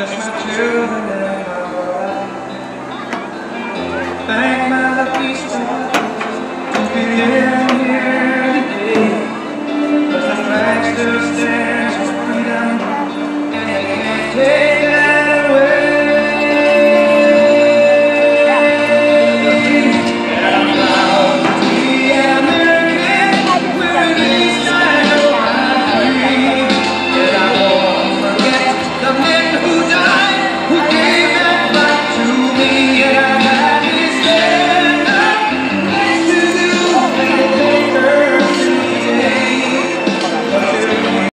just my children and my wife. Thank my lucky stars to be here here today. Cause the flag still stands for freedom and it can't take.